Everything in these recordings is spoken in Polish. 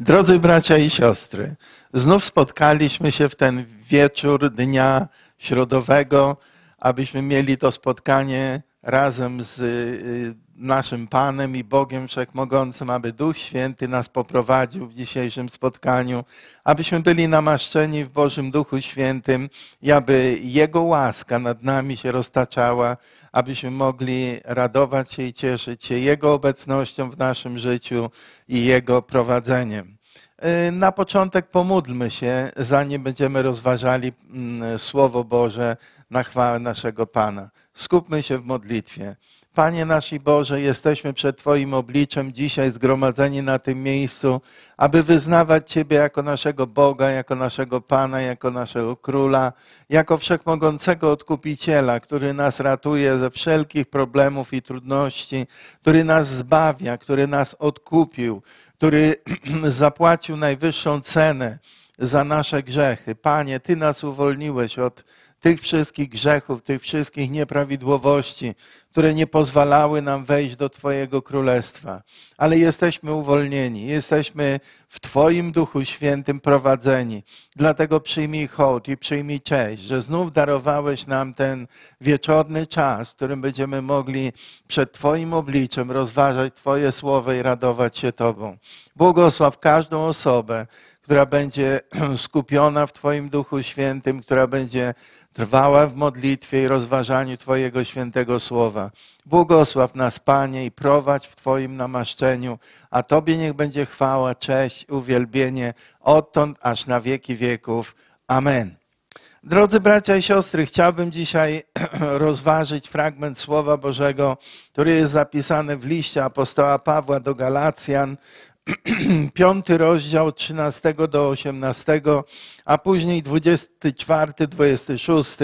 Drodzy bracia i siostry, znów spotkaliśmy się w ten wieczór dnia środowego, abyśmy mieli to spotkanie razem z y, naszym Panem i Bogiem Wszechmogącym, aby Duch Święty nas poprowadził w dzisiejszym spotkaniu, abyśmy byli namaszczeni w Bożym Duchu Świętym i aby Jego łaska nad nami się roztaczała, abyśmy mogli radować się i cieszyć się Jego obecnością w naszym życiu i Jego prowadzeniem. Y, na początek pomódlmy się, zanim będziemy rozważali mm, Słowo Boże na chwałę naszego Pana. Skupmy się w modlitwie. Panie nasz Boże, jesteśmy przed Twoim obliczem dzisiaj zgromadzeni na tym miejscu, aby wyznawać Ciebie jako naszego Boga, jako naszego Pana, jako naszego Króla, jako Wszechmogącego Odkupiciela, który nas ratuje ze wszelkich problemów i trudności, który nas zbawia, który nas odkupił, który zapłacił najwyższą cenę za nasze grzechy. Panie, Ty nas uwolniłeś od tych wszystkich grzechów, tych wszystkich nieprawidłowości, które nie pozwalały nam wejść do Twojego królestwa. Ale jesteśmy uwolnieni, jesteśmy w Twoim Duchu Świętym prowadzeni. Dlatego przyjmij hołd i przyjmij cześć, że znów darowałeś nam ten wieczorny czas, w którym będziemy mogli przed Twoim obliczem rozważać Twoje słowo i radować się Tobą. Błogosław każdą osobę, która będzie skupiona w Twoim Duchu Świętym, która będzie trwała w modlitwie i rozważaniu Twojego świętego słowa. Błogosław nas, Panie, i prowadź w Twoim namaszczeniu, a Tobie niech będzie chwała, cześć, uwielbienie odtąd aż na wieki wieków. Amen. Drodzy bracia i siostry, chciałbym dzisiaj rozważyć fragment Słowa Bożego, który jest zapisany w liście apostoła Pawła do Galacjan, piąty rozdział 13 do 18, a później 24, 26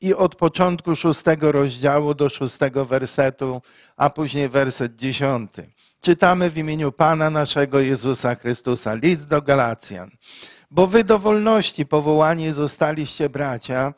i od początku szóstego rozdziału do szóstego wersetu, a później werset dziesiąty. Czytamy w imieniu Pana naszego Jezusa Chrystusa, list do Galacjan. Bo wy do wolności powołani zostaliście bracia,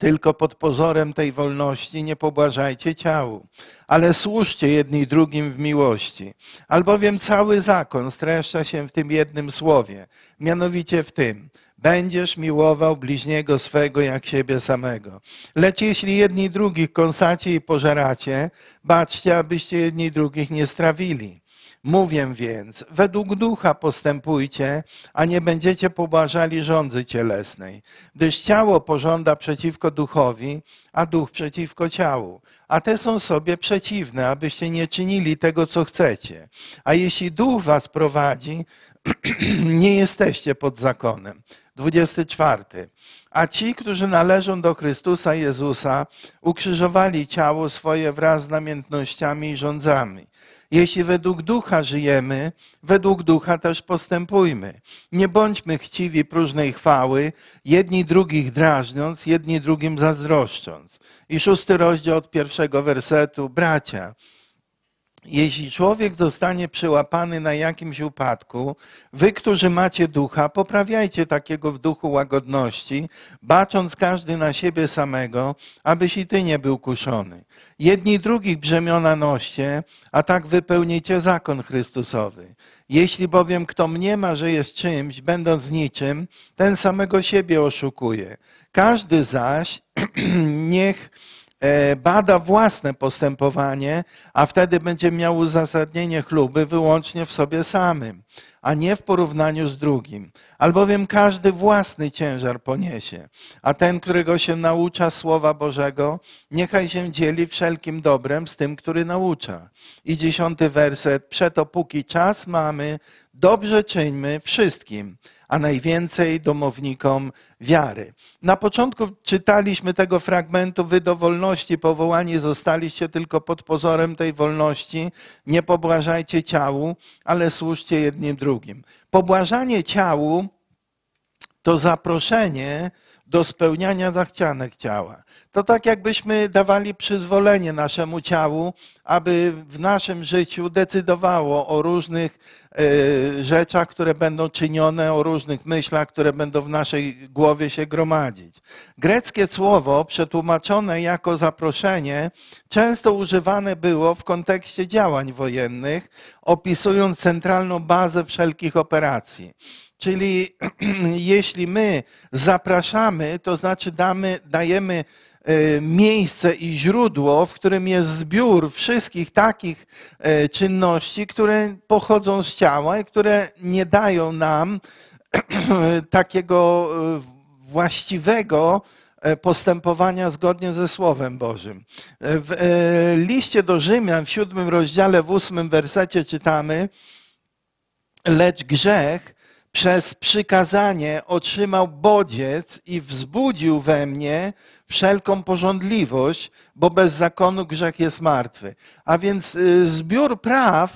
tylko pod pozorem tej wolności nie pobłażajcie ciału, ale służcie jedni drugim w miłości. Albowiem cały zakon streszcza się w tym jednym słowie, mianowicie w tym, będziesz miłował bliźniego swego jak siebie samego. Lecz jeśli jedni drugich kąsacie i pożeracie, baczcie, abyście jedni drugich nie strawili. Mówię więc, według ducha postępujcie, a nie będziecie pobłażali rządzy cielesnej, gdyż ciało pożąda przeciwko duchowi, a duch przeciwko ciału. A te są sobie przeciwne, abyście nie czynili tego, co chcecie. A jeśli duch was prowadzi, nie jesteście pod zakonem. 24. A ci, którzy należą do Chrystusa Jezusa, ukrzyżowali ciało swoje wraz z namiętnościami i rządzami. Jeśli według ducha żyjemy, według ducha też postępujmy. Nie bądźmy chciwi próżnej chwały, jedni drugich drażniąc, jedni drugim zazdroszcząc. I szósty rozdział od pierwszego wersetu. Bracia, jeśli człowiek zostanie przyłapany na jakimś upadku, wy, którzy macie ducha, poprawiajcie takiego w duchu łagodności, bacząc każdy na siebie samego, abyś i ty nie był kuszony. Jedni drugich brzemiona noście, a tak wypełnicie zakon Chrystusowy. Jeśli bowiem kto mniema, że jest czymś, będąc niczym, ten samego siebie oszukuje. Każdy zaś niech bada własne postępowanie, a wtedy będzie miał uzasadnienie chluby wyłącznie w sobie samym, a nie w porównaniu z drugim. Albowiem każdy własny ciężar poniesie, a ten, którego się naucza Słowa Bożego, niechaj się dzieli wszelkim dobrem z tym, który naucza. I dziesiąty werset, przeto póki czas mamy, dobrze czyńmy wszystkim, a najwięcej domownikom wiary. Na początku czytaliśmy tego fragmentu, wy do wolności powołani zostaliście tylko pod pozorem tej wolności, nie pobłażajcie ciału, ale służcie jednym drugim. Pobłażanie ciału to zaproszenie do spełniania zachcianek ciała. To tak jakbyśmy dawali przyzwolenie naszemu ciału, aby w naszym życiu decydowało o różnych e, rzeczach, które będą czynione, o różnych myślach, które będą w naszej głowie się gromadzić. Greckie słowo przetłumaczone jako zaproszenie często używane było w kontekście działań wojennych, opisując centralną bazę wszelkich operacji. Czyli jeśli my zapraszamy, to znaczy damy, dajemy e, miejsce i źródło, w którym jest zbiór wszystkich takich e, czynności, które pochodzą z ciała i które nie dają nam takiego e, właściwego postępowania zgodnie ze Słowem Bożym. W liście do Rzymian w siódmym rozdziale, w ósmym wersecie czytamy, lecz grzech przez przykazanie otrzymał bodziec i wzbudził we mnie wszelką porządliwość, bo bez zakonu grzech jest martwy. A więc y, zbiór praw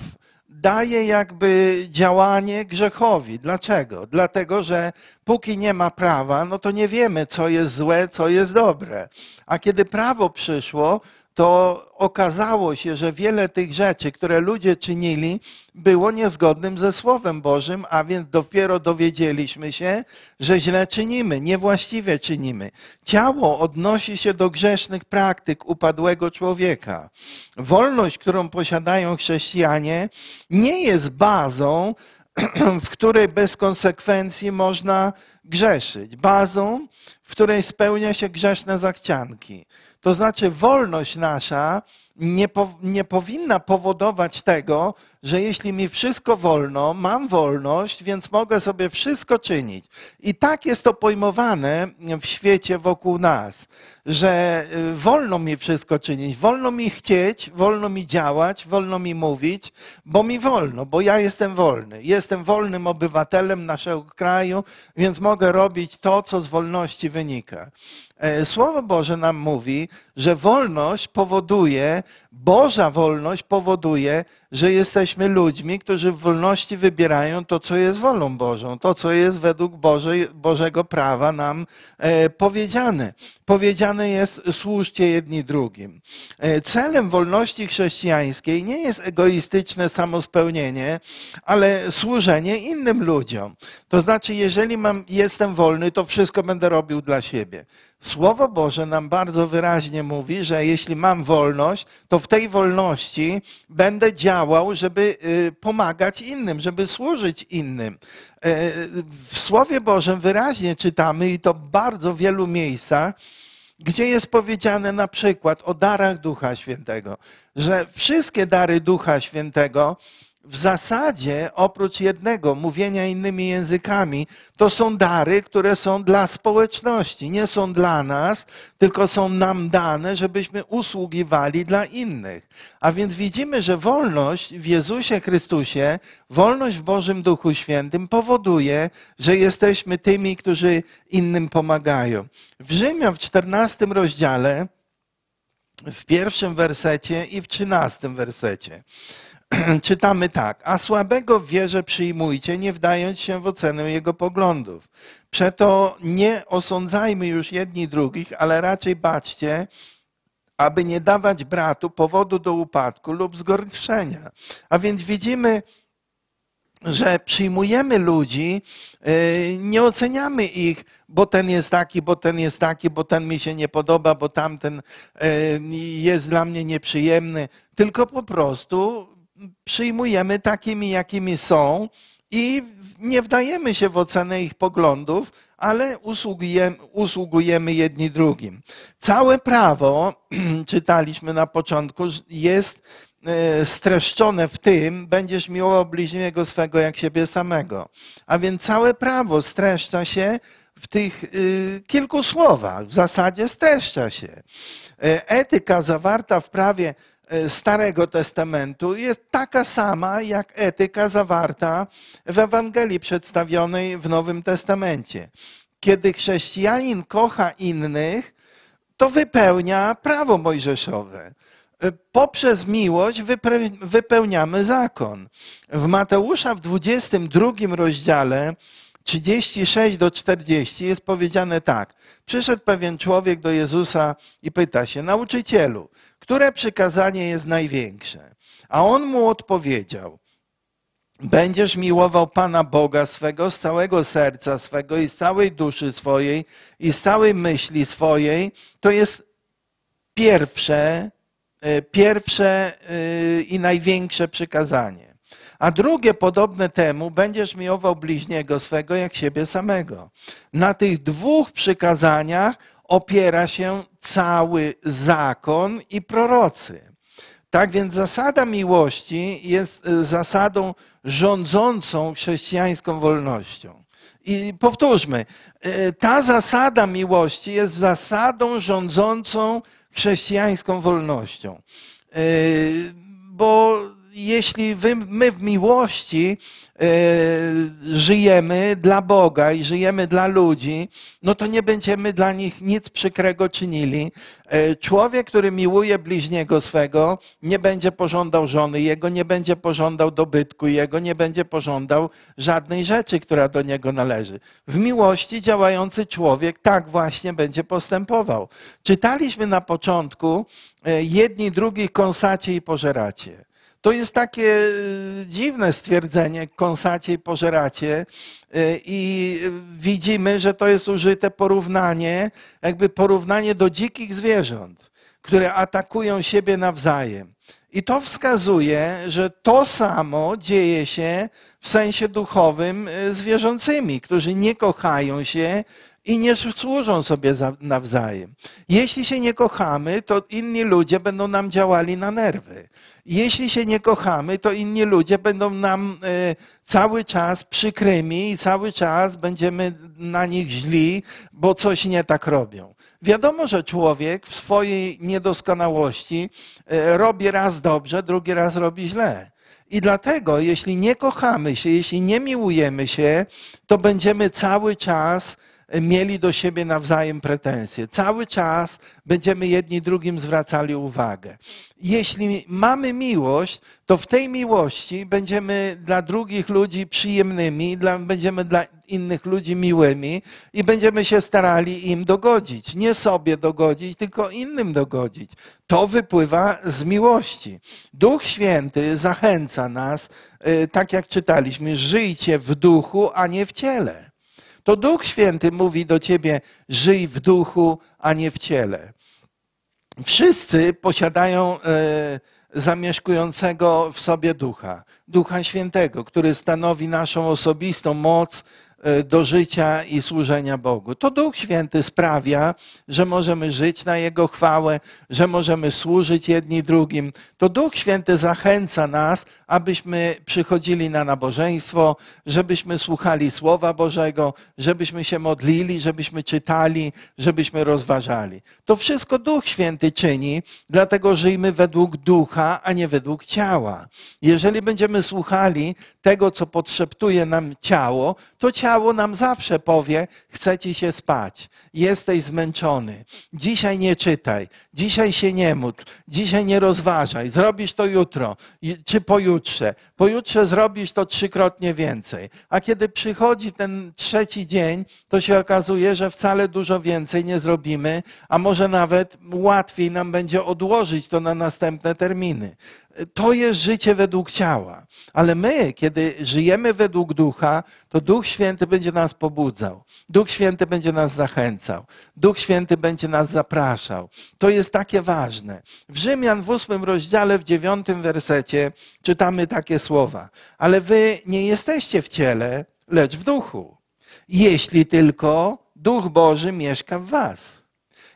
daje jakby działanie grzechowi. Dlaczego? Dlatego, że póki nie ma prawa, no to nie wiemy, co jest złe, co jest dobre. A kiedy prawo przyszło, to okazało się, że wiele tych rzeczy, które ludzie czynili, było niezgodnym ze Słowem Bożym, a więc dopiero dowiedzieliśmy się, że źle czynimy, niewłaściwie czynimy. Ciało odnosi się do grzesznych praktyk upadłego człowieka. Wolność, którą posiadają chrześcijanie, nie jest bazą, w której bez konsekwencji można grzeszyć. Bazą, w której spełnia się grzeszne zachcianki. To znaczy, wolność nasza nie, po, nie powinna powodować tego, że jeśli mi wszystko wolno, mam wolność, więc mogę sobie wszystko czynić. I tak jest to pojmowane w świecie wokół nas, że y, wolno mi wszystko czynić, wolno mi chcieć, wolno mi działać, wolno mi mówić, bo mi wolno, bo ja jestem wolny. Jestem wolnym obywatelem naszego kraju, więc mogę robić to, co z wolności wynika. E, Słowo Boże nam mówi, że wolność powoduje, Boża wolność powoduje, że jesteśmy ludźmi, którzy w wolności wybierają to, co jest wolą Bożą, to, co jest według Bożego prawa nam e, powiedziane. Powiedziane jest, służcie jedni drugim. E, celem wolności chrześcijańskiej nie jest egoistyczne samospełnienie, ale służenie innym ludziom. To znaczy, jeżeli mam, jestem wolny, to wszystko będę robił dla siebie. Słowo Boże nam bardzo wyraźnie mówi, że jeśli mam wolność, to w tej wolności będę działał, żeby y, pomagać innym, żeby służyć innym. E, w Słowie Bożym wyraźnie czytamy i to w bardzo wielu miejscach, gdzie jest powiedziane na przykład o darach Ducha Świętego, że wszystkie dary Ducha Świętego w zasadzie oprócz jednego, mówienia innymi językami, to są dary, które są dla społeczności, nie są dla nas, tylko są nam dane, żebyśmy usługiwali dla innych. A więc widzimy, że wolność w Jezusie Chrystusie, wolność w Bożym Duchu Świętym powoduje, że jesteśmy tymi, którzy innym pomagają. W Rzymian w 14 rozdziale, w pierwszym wersecie i w trzynastym wersecie. czytamy tak, a słabego w wierze przyjmujcie, nie wdając się w ocenę jego poglądów. Przeto nie osądzajmy już jedni drugich, ale raczej baczcie, aby nie dawać bratu powodu do upadku lub zgorszenia. A więc widzimy, że przyjmujemy ludzi, y, nie oceniamy ich, bo ten jest taki, bo ten jest taki, bo ten mi się nie podoba, bo tamten y, jest dla mnie nieprzyjemny, tylko po prostu przyjmujemy takimi, jakimi są i nie wdajemy się w ocenę ich poglądów, ale usługujemy, usługujemy jedni drugim. Całe prawo, czytaliśmy na początku, jest e, streszczone w tym, będziesz miłował bliźniego swego jak siebie samego. A więc całe prawo streszcza się w tych y, kilku słowach, w zasadzie streszcza się. E, etyka zawarta w prawie E, Starego Testamentu jest taka sama jak etyka zawarta w Ewangelii przedstawionej w Nowym Testamencie. Kiedy chrześcijanin kocha innych, to wypełnia prawo mojżeszowe. E, poprzez miłość wypełniamy zakon. W Mateusza w 22 rozdziale 36 do 40 jest powiedziane tak. Przyszedł pewien człowiek do Jezusa i pyta się, nauczycielu, które przykazanie jest największe? A on mu odpowiedział, będziesz miłował Pana Boga swego z całego serca swego i z całej duszy swojej i z całej myśli swojej, to jest pierwsze, e, pierwsze e, i największe przykazanie. A drugie podobne temu, będziesz miłował bliźniego swego jak siebie samego. Na tych dwóch przykazaniach opiera się cały zakon i prorocy. Tak więc zasada miłości jest e, zasadą rządzącą chrześcijańską wolnością. I powtórzmy, e, ta zasada miłości jest zasadą rządzącą chrześcijańską wolnością. E, bo jeśli my w miłości żyjemy dla Boga i żyjemy dla ludzi, no to nie będziemy dla nich nic przykrego czynili. E, człowiek, który miłuje bliźniego swego, nie będzie pożądał żony, jego nie będzie pożądał dobytku, jego nie będzie pożądał żadnej rzeczy, która do niego należy. W miłości działający człowiek tak właśnie będzie postępował. Czytaliśmy na początku e, jedni drugich kąsacie i pożeracie. To jest takie y, dziwne stwierdzenie, kąsacie i pożeracie y, i widzimy, że to jest użyte porównanie, jakby porównanie do dzikich zwierząt, które atakują siebie nawzajem. I to wskazuje, że to samo dzieje się w sensie duchowym y, z wierzącymi, którzy nie kochają się i nie służą sobie nawzajem. Jeśli się nie kochamy, to inni ludzie będą nam działali na nerwy. Jeśli się nie kochamy, to inni ludzie będą nam e, cały czas przykrymi i cały czas będziemy na nich źli, bo coś nie tak robią. Wiadomo, że człowiek w swojej niedoskonałości e, robi raz dobrze, drugi raz robi źle. I dlatego, jeśli nie kochamy się, jeśli nie miłujemy się, to będziemy cały czas mieli do siebie nawzajem pretensje. Cały czas będziemy jedni drugim zwracali uwagę. Jeśli mamy miłość, to w tej miłości będziemy dla drugich ludzi przyjemnymi, dla, będziemy dla innych ludzi miłymi i będziemy się starali im dogodzić. Nie sobie dogodzić, tylko innym dogodzić. To wypływa z miłości. Duch Święty zachęca nas, y, tak jak czytaliśmy, żyjcie w duchu, a nie w ciele to Duch Święty mówi do ciebie: żyj w duchu, a nie w ciele. Wszyscy posiadają e, zamieszkującego w sobie ducha, Ducha Świętego, który stanowi naszą osobistą moc do życia i służenia Bogu. To Duch Święty sprawia, że możemy żyć na Jego chwałę, że możemy służyć jedni drugim. To Duch Święty zachęca nas, abyśmy przychodzili na nabożeństwo, żebyśmy słuchali Słowa Bożego, żebyśmy się modlili, żebyśmy czytali, żebyśmy rozważali. To wszystko Duch Święty czyni, dlatego żyjmy według ducha, a nie według ciała. Jeżeli będziemy słuchali tego, co podszeptuje nam ciało, to ciało ciało nam zawsze powie, chce ci się spać, jesteś zmęczony, dzisiaj nie czytaj, dzisiaj się nie módl, dzisiaj nie rozważaj, zrobisz to jutro czy pojutrze. Pojutrze zrobisz to trzykrotnie więcej. A kiedy przychodzi ten trzeci dzień, to się okazuje, że wcale dużo więcej nie zrobimy, a może nawet łatwiej nam będzie odłożyć to na następne terminy to jest życie według ciała. Ale my, kiedy żyjemy według ducha, to Duch Święty będzie nas pobudzał. Duch Święty będzie nas zachęcał. Duch Święty będzie nas zapraszał. To jest takie ważne. W Rzymian w ósmym rozdziale, w dziewiątym wersecie czytamy takie słowa. Ale wy nie jesteście w ciele, lecz w duchu. Jeśli tylko Duch Boży mieszka w was.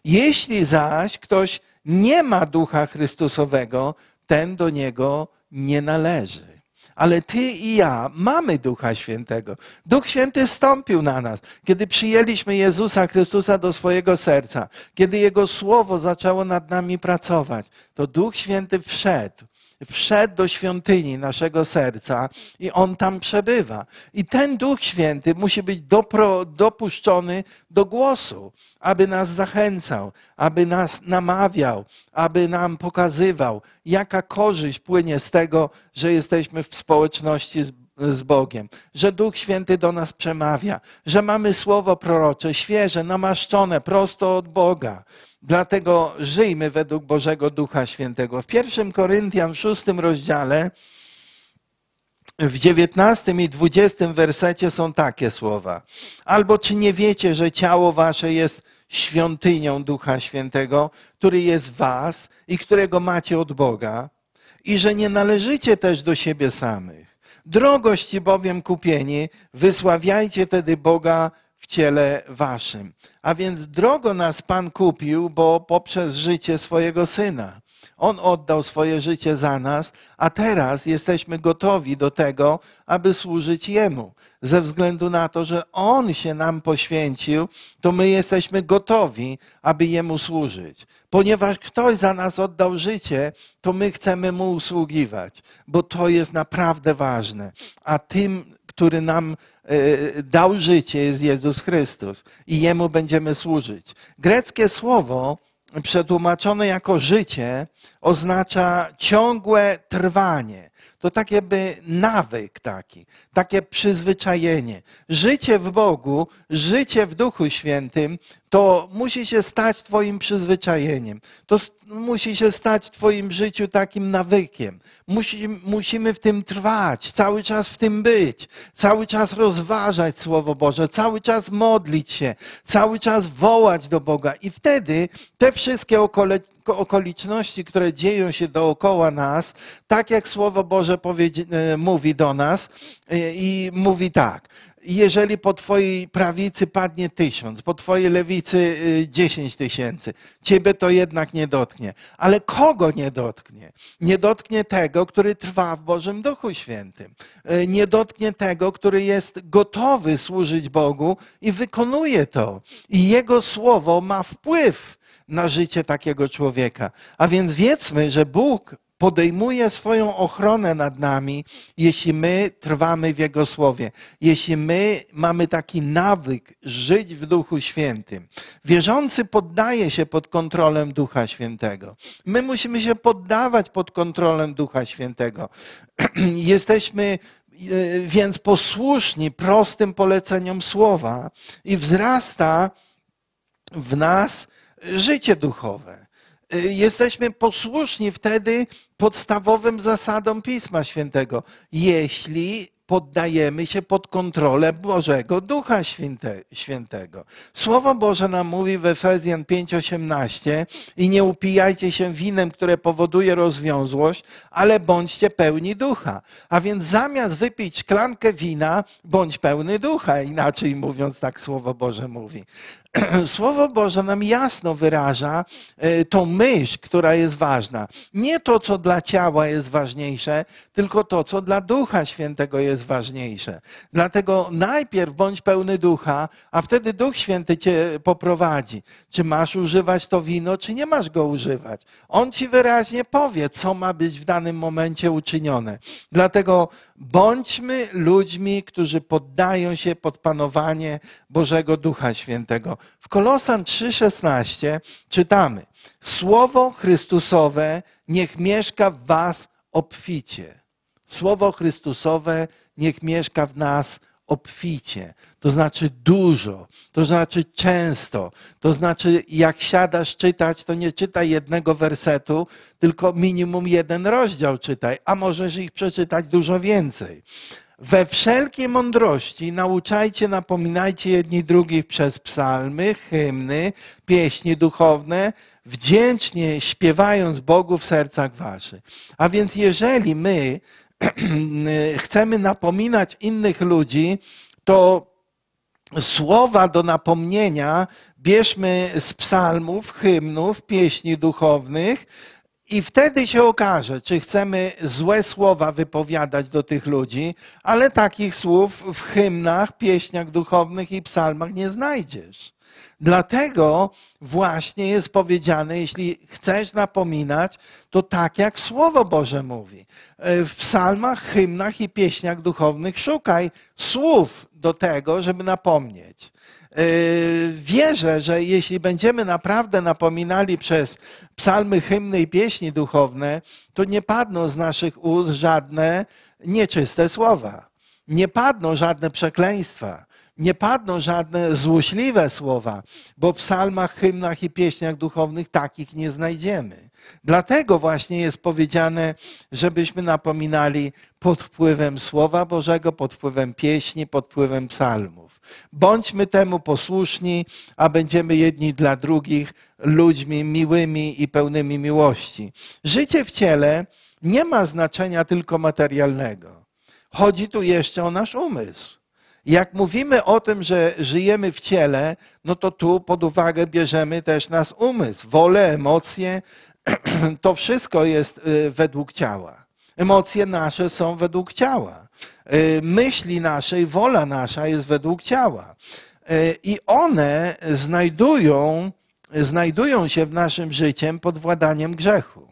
Jeśli zaś ktoś nie ma Ducha Chrystusowego, ten do niego nie należy. Ale ty i ja mamy Ducha Świętego. Duch Święty stąpił na nas, kiedy przyjęliśmy Jezusa Chrystusa do swojego serca, kiedy Jego Słowo zaczęło nad nami pracować, to Duch Święty wszedł wszedł do świątyni naszego serca i on tam przebywa. I ten Duch Święty musi być dopro, dopuszczony do głosu, aby nas zachęcał, aby nas namawiał, aby nam pokazywał, jaka korzyść płynie z tego, że jesteśmy w społeczności z, z Bogiem, że Duch Święty do nas przemawia, że mamy słowo prorocze, świeże, namaszczone prosto od Boga. Dlatego żyjmy według Bożego Ducha Świętego. W 1 Koryntian w 6 rozdziale w 19 i 20 wersecie są takie słowa. Albo czy nie wiecie, że ciało wasze jest świątynią Ducha Świętego, który jest was i którego macie od Boga, i że nie należycie też do siebie samych. Drogości bowiem kupieni, wysławiajcie tedy Boga w ciele waszym. A więc drogo nas Pan kupił, bo poprzez życie swojego Syna. On oddał swoje życie za nas, a teraz jesteśmy gotowi do tego, aby służyć Jemu. Ze względu na to, że On się nam poświęcił, to my jesteśmy gotowi, aby Jemu służyć. Ponieważ ktoś za nas oddał życie, to my chcemy Mu usługiwać, bo to jest naprawdę ważne. A tym, który nam e, dał życie, jest Jezus Chrystus i Jemu będziemy służyć. Greckie słowo przetłumaczone jako życie oznacza ciągłe trwanie. To tak jakby nawyk taki, takie przyzwyczajenie. Życie w Bogu, życie w Duchu Świętym to musi się stać Twoim przyzwyczajeniem. To musi się stać w Twoim życiu takim nawykiem. Musi, musimy w tym trwać, cały czas w tym być, cały czas rozważać Słowo Boże, cały czas modlić się, cały czas wołać do Boga. I wtedy te wszystkie okoliczności, które dzieją się dookoła nas, tak jak Słowo Boże e, mówi do nas e, i mówi tak jeżeli po twojej prawicy padnie tysiąc, po twojej lewicy y, dziesięć tysięcy, ciebie to jednak nie dotknie. Ale kogo nie dotknie? Nie dotknie tego, który trwa w Bożym Duchu Świętym. Y, nie dotknie tego, który jest gotowy służyć Bogu i wykonuje to. I Jego słowo ma wpływ na życie takiego człowieka. A więc wiedzmy, że Bóg podejmuje swoją ochronę nad nami, jeśli my trwamy w Jego Słowie, jeśli my mamy taki nawyk żyć w Duchu Świętym. Wierzący poddaje się pod kontrolę Ducha Świętego. My musimy się poddawać pod kontrolę Ducha Świętego. Jesteśmy e, więc posłuszni prostym poleceniom Słowa i wzrasta w nas życie duchowe. Y, jesteśmy posłuszni wtedy podstawowym zasadom Pisma Świętego, jeśli poddajemy się pod kontrolę Bożego Ducha Świętego. Słowo Boże nam mówi w Efezjan 5:18 i nie upijajcie się winem, które powoduje rozwiązłość, ale bądźcie pełni ducha. A więc zamiast wypić szklankę wina, bądź pełny ducha, inaczej mówiąc tak Słowo Boże mówi. Słowo Boże nam jasno wyraża e, tą myśl, która jest ważna. Nie to, co dla ciała jest ważniejsze, tylko to, co dla Ducha Świętego jest ważniejsze. Dlatego najpierw bądź pełny Ducha, a wtedy Duch Święty cię poprowadzi. Czy masz używać to wino, czy nie masz go używać. On ci wyraźnie powie, co ma być w danym momencie uczynione. Dlatego bądźmy ludźmi, którzy poddają się pod panowanie Bożego Ducha Świętego. W Kolosan 3,16 czytamy: Słowo Chrystusowe niech mieszka w Was obficie. Słowo Chrystusowe niech mieszka w nas obficie. To znaczy dużo, to znaczy często, to znaczy jak siadasz czytać, to nie czytaj jednego wersetu, tylko minimum jeden rozdział czytaj, a możesz ich przeczytać dużo więcej. We wszelkiej mądrości nauczajcie, napominajcie jedni drugich przez psalmy, hymny, pieśni duchowne, wdzięcznie śpiewając Bogu w sercach waszych. A więc jeżeli my chcemy napominać innych ludzi, to słowa do napomnienia bierzmy z psalmów, hymnów, pieśni duchownych, i wtedy się okaże, czy chcemy złe słowa wypowiadać do tych ludzi, ale takich słów w hymnach, pieśniach duchownych i psalmach nie znajdziesz. Dlatego właśnie jest powiedziane, jeśli chcesz napominać, to tak jak Słowo Boże mówi. W psalmach, hymnach i pieśniach duchownych szukaj słów do tego, żeby napomnieć. Yy, wierzę, że jeśli będziemy naprawdę napominali przez psalmy, hymny i pieśni duchowne, to nie padną z naszych ust żadne nieczyste słowa. nie padną żadne przekleństwa, nie padną żadne złośliwe słowa, bo w psalmach, hymnach i pieśniach duchownych takich nie znajdziemy. Dlatego właśnie jest powiedziane, żebyśmy napominali pod wpływem Słowa Bożego, pod wpływem pieśni, pod wpływem psalmów. Bądźmy temu posłuszni, a będziemy jedni dla drugich ludźmi miłymi i pełnymi miłości. Życie w ciele nie ma znaczenia tylko materialnego. Chodzi tu jeszcze o nasz umysł. Jak mówimy o tym, że żyjemy w ciele, no to tu pod uwagę bierzemy też nasz umysł, wolę, emocje. To wszystko jest y, według ciała. Emocje nasze są według ciała. Y, myśli nasze i wola nasza jest według ciała. Y, I one znajdują, znajdują się w naszym życiem pod władaniem grzechu.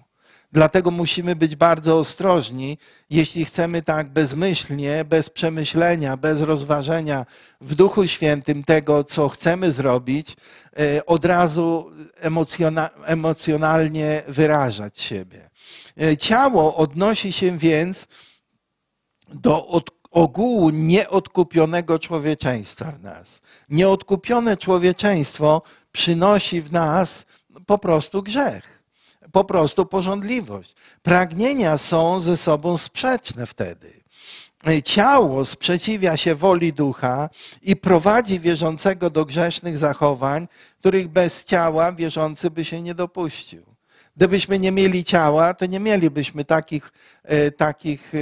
Dlatego musimy być bardzo ostrożni, jeśli chcemy tak bezmyślnie, bez przemyślenia, bez rozważenia w Duchu Świętym tego, co chcemy zrobić, e, od razu emocjonalnie wyrażać siebie. E, ciało odnosi się więc do ogółu nieodkupionego człowieczeństwa w nas. Nieodkupione człowieczeństwo przynosi w nas po prostu grzech po prostu porządliwość. Pragnienia są ze sobą sprzeczne wtedy. Ciało sprzeciwia się woli ducha i prowadzi wierzącego do grzesznych zachowań, których bez ciała wierzący by się nie dopuścił. Gdybyśmy nie mieli ciała, to nie mielibyśmy takich, e, takich e,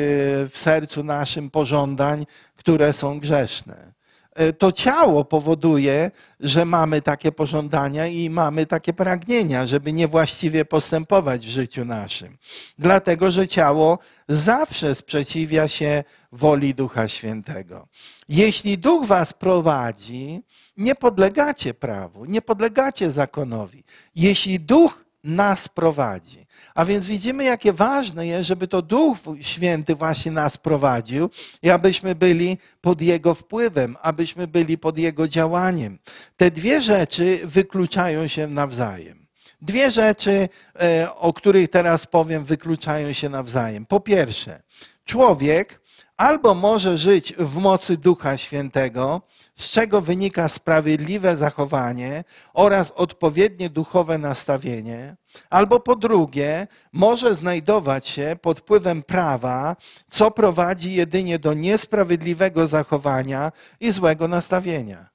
w sercu naszym pożądań, które są grzeszne. E, to ciało powoduje, że mamy takie pożądania i mamy takie pragnienia, żeby niewłaściwie postępować w życiu naszym. Dlatego, że ciało zawsze sprzeciwia się woli Ducha Świętego. Jeśli Duch was prowadzi, nie podlegacie prawu, nie podlegacie zakonowi. Jeśli Duch nas prowadzi, a więc widzimy, jakie ważne jest, żeby to Duch Święty właśnie nas prowadził i abyśmy byli pod Jego wpływem, abyśmy byli pod Jego działaniem. Te dwie rzeczy wykluczają się nawzajem. Dwie rzeczy, e, o których teraz powiem, wykluczają się nawzajem. Po pierwsze, człowiek albo może żyć w mocy Ducha Świętego, z czego wynika sprawiedliwe zachowanie oraz odpowiednie duchowe nastawienie, albo po drugie, może znajdować się pod wpływem prawa, co prowadzi jedynie do niesprawiedliwego zachowania i złego nastawienia.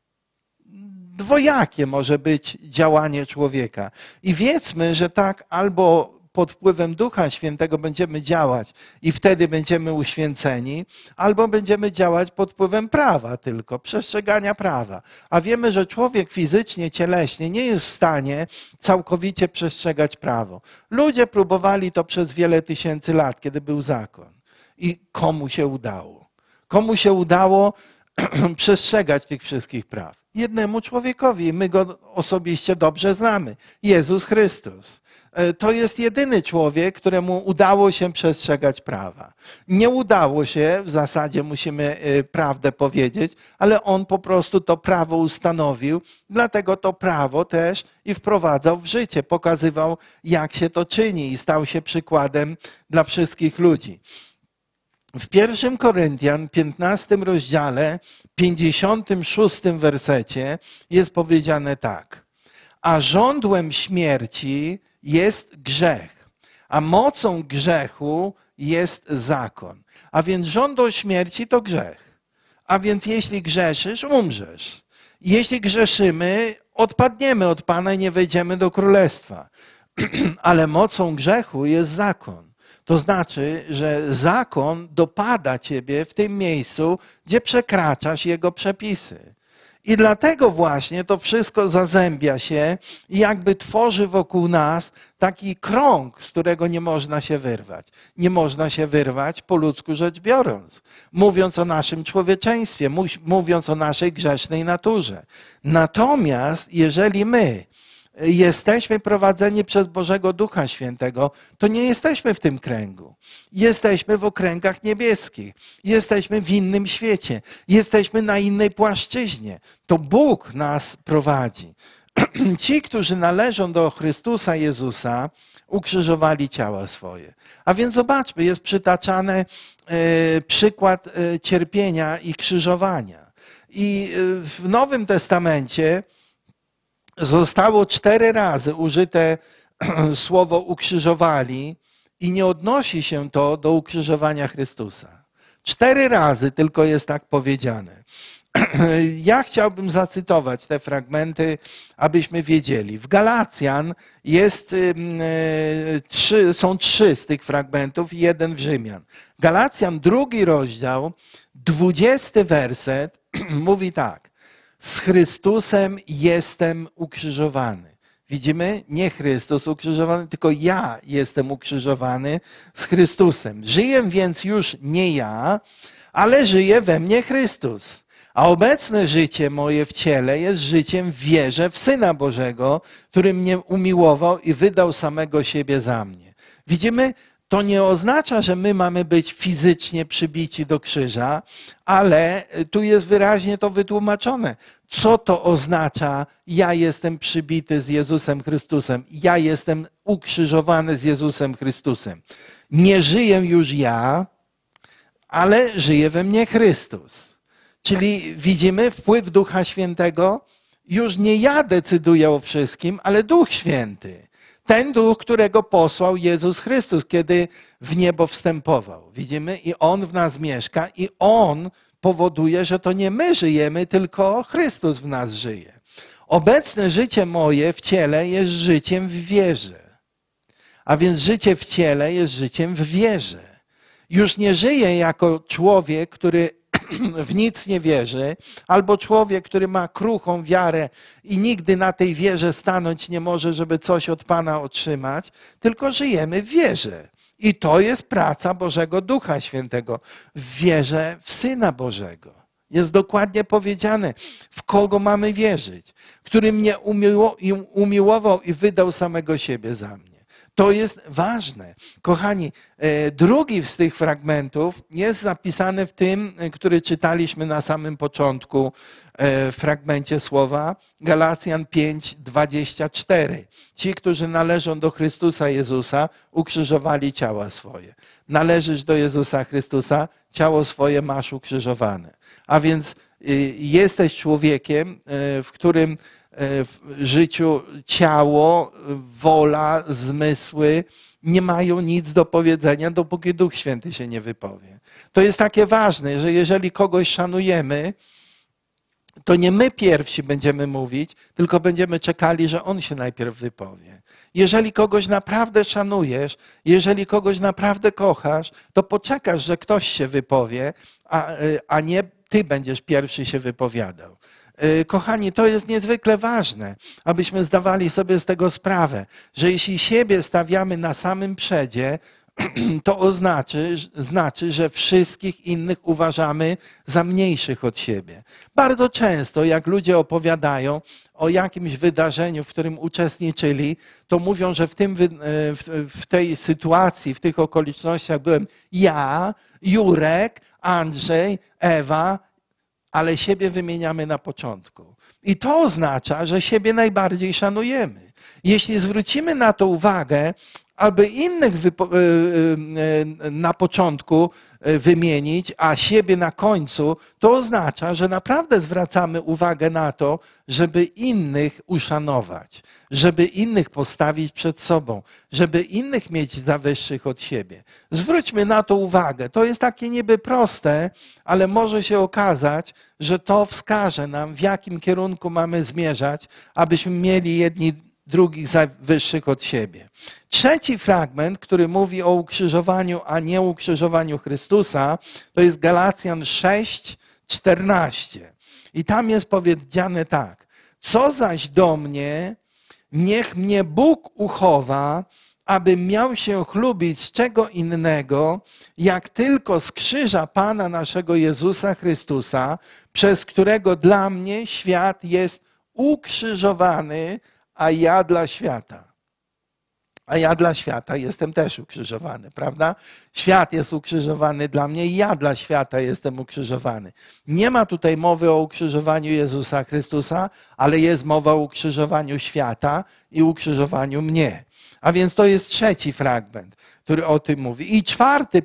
Dwojakie może być działanie człowieka. I wiedzmy, że tak albo pod wpływem Ducha Świętego będziemy działać i wtedy będziemy uświęceni, albo będziemy działać pod wpływem prawa tylko, przestrzegania prawa. A wiemy, że człowiek fizycznie, cieleśnie nie jest w stanie całkowicie przestrzegać prawo. Ludzie próbowali to przez wiele tysięcy lat, kiedy był zakon. I komu się udało? Komu się udało przestrzegać tych wszystkich praw? Jednemu człowiekowi. My go osobiście dobrze znamy. Jezus Chrystus. E, to jest jedyny człowiek, któremu udało się przestrzegać prawa. Nie udało się, w zasadzie musimy e, prawdę powiedzieć, ale on po prostu to prawo ustanowił, dlatego to prawo też i wprowadzał w życie, pokazywał, jak się to czyni i stał się przykładem dla wszystkich ludzi. W 1 Koryntian, 15 rozdziale, 56 wersecie jest powiedziane tak. A żądłem śmierci jest grzech, a mocą grzechu jest zakon. A więc żądą śmierci to grzech. A więc jeśli grzeszysz, umrzesz. Jeśli grzeszymy, odpadniemy od Pana i nie wejdziemy do królestwa. Ale mocą grzechu jest zakon. To znaczy, że zakon dopada ciebie w tym miejscu, gdzie przekraczasz jego przepisy. I dlatego właśnie to wszystko zazębia się i jakby tworzy wokół nas taki krąg, z którego nie można się wyrwać. Nie można się wyrwać po ludzku rzecz biorąc, mówiąc o naszym człowieczeństwie, mówiąc o naszej grzesznej naturze. Natomiast jeżeli my jesteśmy prowadzeni przez Bożego Ducha Świętego, to nie jesteśmy w tym kręgu. Jesteśmy w okręgach niebieskich. Jesteśmy w innym świecie. Jesteśmy na innej płaszczyźnie. To Bóg nas prowadzi. Ci, którzy należą do Chrystusa Jezusa, ukrzyżowali ciała swoje. A więc zobaczmy, jest przytaczany e, przykład e, cierpienia i krzyżowania. I w Nowym Testamencie zostało cztery razy użyte słowo ukrzyżowali i nie odnosi się to do ukrzyżowania Chrystusa. Cztery razy tylko jest tak powiedziane. Ja chciałbym zacytować te fragmenty, abyśmy wiedzieli. W Galacjan jest, e, trzy, są trzy z tych fragmentów i jeden w Rzymian. Galacjan, drugi rozdział, dwudziesty werset mówi tak. Z Chrystusem jestem ukrzyżowany. Widzimy? Nie Chrystus ukrzyżowany, tylko ja jestem ukrzyżowany z Chrystusem. Żyję więc już nie ja, ale żyje we mnie Chrystus. A obecne życie moje w ciele jest życiem w wierze w Syna Bożego, który mnie umiłował i wydał samego siebie za mnie. Widzimy, to nie oznacza, że my mamy być fizycznie przybici do krzyża, ale tu jest wyraźnie to wytłumaczone. Co to oznacza? Ja jestem przybity z Jezusem Chrystusem. Ja jestem ukrzyżowany z Jezusem Chrystusem. Nie żyję już ja, ale żyje we mnie Chrystus. Czyli widzimy wpływ Ducha Świętego. Już nie ja decyduję o wszystkim, ale Duch Święty. Ten duch, którego posłał Jezus Chrystus, kiedy w niebo wstępował. Widzimy? I On w nas mieszka i On powoduje, że to nie my żyjemy, tylko Chrystus w nas żyje. Obecne życie moje w ciele jest życiem w wierze. A więc życie w ciele jest życiem w wierze. Już nie żyję jako człowiek, który w nic nie wierzy, albo człowiek, który ma kruchą wiarę i nigdy na tej wierze stanąć nie może, żeby coś od Pana otrzymać, tylko żyjemy w wierze. I to jest praca Bożego Ducha Świętego w wierze w Syna Bożego. Jest dokładnie powiedziane, w kogo mamy wierzyć, który mnie umiłował i wydał samego siebie za mnie. To jest ważne. Kochani, e, drugi z tych fragmentów jest zapisany w tym, e, który czytaliśmy na samym początku e, w fragmencie słowa Galacjan 5, 24. Ci, którzy należą do Chrystusa Jezusa, ukrzyżowali ciała swoje. Należysz do Jezusa Chrystusa, ciało swoje masz ukrzyżowane. A więc jesteś człowiekiem, w którym w życiu ciało, wola, zmysły nie mają nic do powiedzenia, dopóki Duch Święty się nie wypowie. To jest takie ważne, że jeżeli kogoś szanujemy, to nie my pierwsi będziemy mówić, tylko będziemy czekali, że on się najpierw wypowie. Jeżeli kogoś naprawdę szanujesz, jeżeli kogoś naprawdę kochasz, to poczekasz, że ktoś się wypowie, a, e, a nie ty będziesz pierwszy się wypowiadał. E, kochani, to jest niezwykle ważne, abyśmy zdawali sobie z tego sprawę, że jeśli siebie stawiamy na samym przedzie, to oznacza, znaczy, że wszystkich innych uważamy za mniejszych od siebie. Bardzo często, jak ludzie opowiadają o jakimś wydarzeniu, w którym uczestniczyli, to mówią, że w, tym, e, w tej sytuacji, w tych okolicznościach byłem ja, Jurek, Andrzej, Ewa ale siebie wymieniamy na początku. I to oznacza, że siebie najbardziej szanujemy. Jeśli zwrócimy na to uwagę, aby innych e, e, na początku e, wymienić, a siebie na końcu, to oznacza, że naprawdę zwracamy uwagę na to, żeby innych uszanować, żeby innych postawić przed sobą, żeby innych mieć za wyższych od siebie. Zwróćmy na to uwagę. To jest takie niby proste, ale może się okazać, że to wskaże nam, w jakim kierunku mamy zmierzać, abyśmy mieli jedni drugich wyższych od siebie. Trzeci fragment, który mówi o ukrzyżowaniu, a nie ukrzyżowaniu Chrystusa, to jest Galacjan 6, 14. I tam jest powiedziane tak. Co zaś do mnie, niech mnie Bóg uchowa, abym miał się chlubić z czego innego, jak tylko z krzyża Pana naszego Jezusa Chrystusa, przez którego dla mnie świat jest ukrzyżowany, a ja dla świata. A ja dla świata jestem też ukrzyżowany, prawda? Świat jest ukrzyżowany dla mnie i ja dla świata jestem ukrzyżowany. Nie ma tutaj mowy o ukrzyżowaniu Jezusa Chrystusa, ale jest mowa o ukrzyżowaniu świata i ukrzyżowaniu mnie. A więc to jest trzeci fragment, który o tym mówi. I czwarty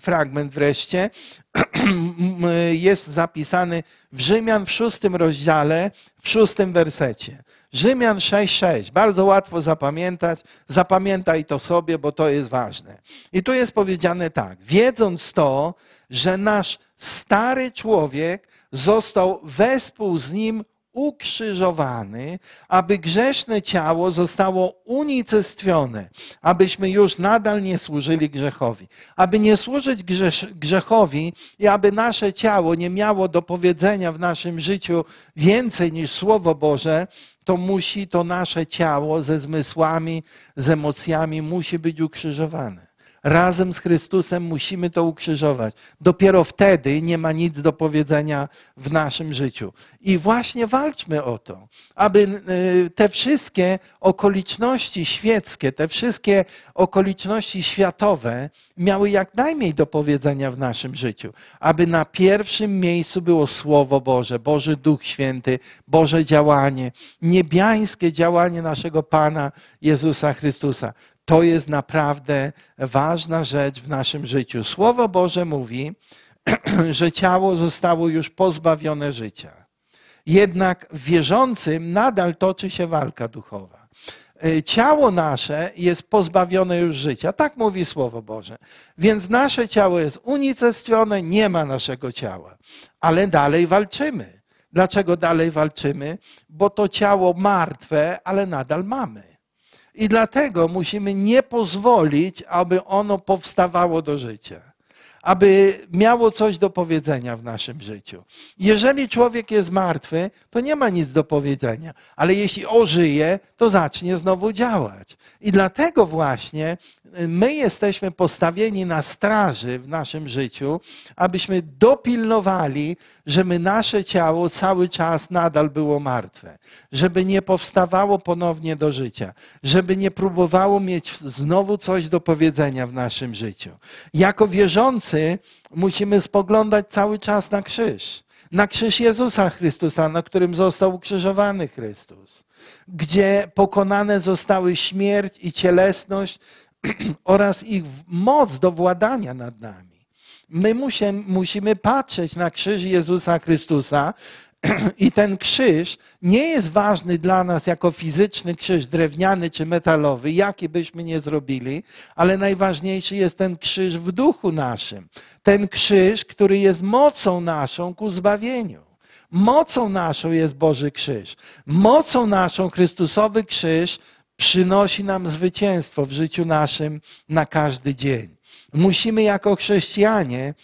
fragment wreszcie jest zapisany w Rzymian w szóstym rozdziale, w szóstym wersecie. Rzymian 6:6. Bardzo łatwo zapamiętać. Zapamiętaj to sobie, bo to jest ważne. I tu jest powiedziane tak: wiedząc to, że nasz stary człowiek został wespół z nim ukrzyżowany, aby grzeszne ciało zostało unicestwione, abyśmy już nadal nie służyli grzechowi. Aby nie służyć grzechowi i aby nasze ciało nie miało do powiedzenia w naszym życiu więcej niż Słowo Boże, to musi to nasze ciało ze zmysłami, z emocjami musi być ukrzyżowane. Razem z Chrystusem musimy to ukrzyżować. Dopiero wtedy nie ma nic do powiedzenia w naszym życiu. I właśnie walczmy o to, aby y, te wszystkie okoliczności świeckie, te wszystkie okoliczności światowe miały jak najmniej do powiedzenia w naszym życiu. Aby na pierwszym miejscu było Słowo Boże, Boży Duch Święty, Boże działanie, niebiańskie działanie naszego Pana Jezusa Chrystusa. To jest naprawdę ważna rzecz w naszym życiu. Słowo Boże mówi, że ciało zostało już pozbawione życia. Jednak wierzącym nadal toczy się walka duchowa. E, ciało nasze jest pozbawione już życia. Tak mówi Słowo Boże. Więc nasze ciało jest unicestwione, nie ma naszego ciała. Ale dalej walczymy. Dlaczego dalej walczymy? Bo to ciało martwe, ale nadal mamy. I dlatego musimy nie pozwolić, aby ono powstawało do życia, aby miało coś do powiedzenia w naszym życiu. Jeżeli człowiek jest martwy, to nie ma nic do powiedzenia, ale jeśli ożyje, to zacznie znowu działać. I dlatego właśnie my jesteśmy postawieni na straży w naszym życiu, abyśmy dopilnowali, żeby nasze ciało cały czas nadal było martwe, żeby nie powstawało ponownie do życia, żeby nie próbowało mieć znowu coś do powiedzenia w naszym życiu. Jako wierzący musimy spoglądać cały czas na krzyż. Na krzyż Jezusa Chrystusa, na którym został ukrzyżowany Chrystus, gdzie pokonane zostały śmierć i cielesność, oraz ich moc do władania nad nami. My musimy, patrzeć na krzyż Jezusa Chrystusa i ten krzyż nie jest ważny dla nas jako fizyczny krzyż, drewniany czy metalowy, jaki byśmy nie zrobili, ale najważniejszy jest ten krzyż w duchu naszym. Ten krzyż, który jest mocą naszą ku zbawieniu. Mocą naszą jest Boży Krzyż. Mocą naszą Chrystusowy Krzyż przynosi nam zwycięstwo w życiu naszym na każdy dzień. Musimy jako chrześcijanie